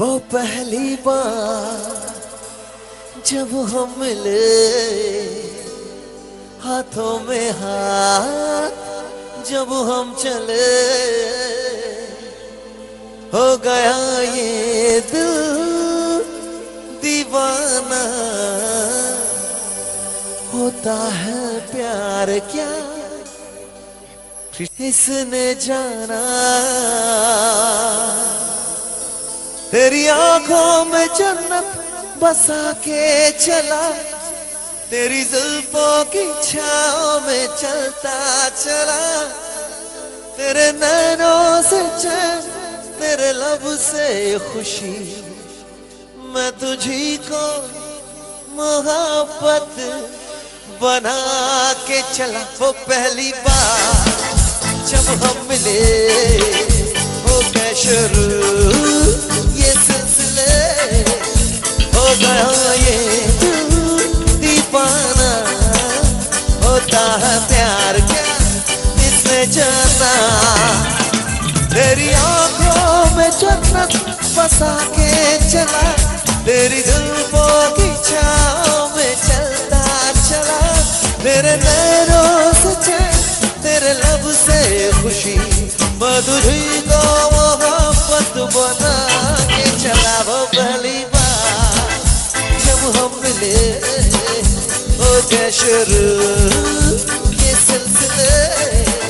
वो पहली बार जब हम मिले हाथों में हाथ जब हम चले हो गया ये दिल दीवाना। होता है प्यार क्या इसने जाना? तेरी आँखों में जन्नत बसा के चला। तेरी जुल्फों की छाओ में चलता चला। तेरे नैनों से चैन, तेरे लब से खुशी। मैं तुझी को मोहब्बत बना के चला। वो पहली बार जब हम मिले हो गए शुरू जाना तेरी आँखों में जन्नत बसा के चला। तेरी जुल्फों की छाँव में चलता चला। तेरे नैनों से चैन, तेरे लब से खुशी। मधुरी को मोहब्बत बना के चला वो पहली बार। जब हम मिले हो शुरू ये सिलसिले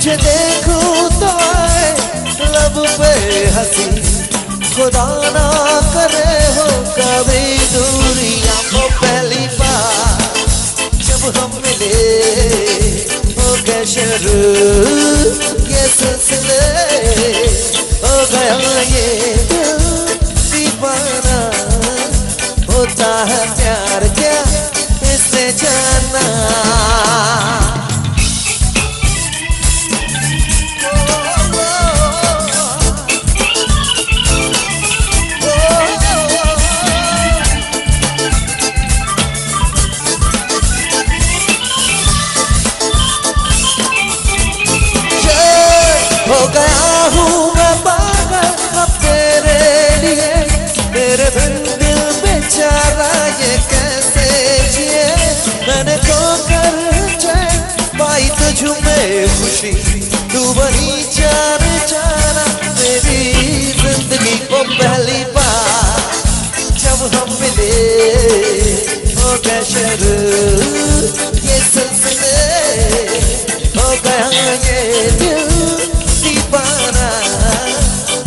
तुझे देखूँ तो आए, लब पे हँसी। खुदा ना करे हो कभी दूरियाँ, वो पहली बार जब हम मिले हो गए शुरू ये सिलसिले हो गया ये दीवाना होता है प्यार क्या इसने जाना बनी चार जाना मेरी ज़िंदगी को पहली बार जब हम मिले, हो गए ये सिलसिले, हो गया ये दीवाना,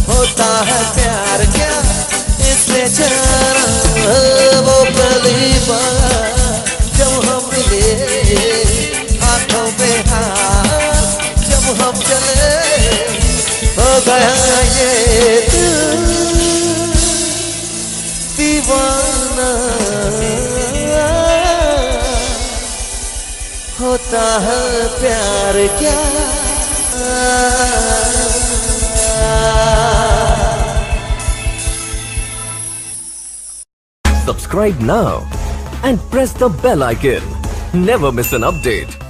होता है प्यार क्या इससे वो पहली बार। दीवाना होता है प्यार क्या Subscribe now and press the bell icon. Never miss an update.